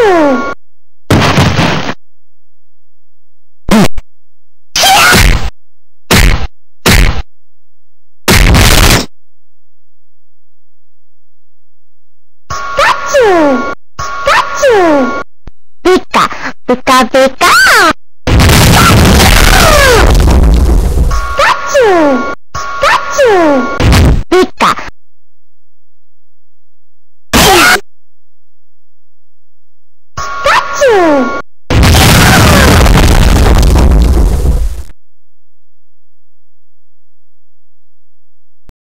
Statue! Statue! Statue! Pika! Pika pika! Statue! Statue! Pika! Oh!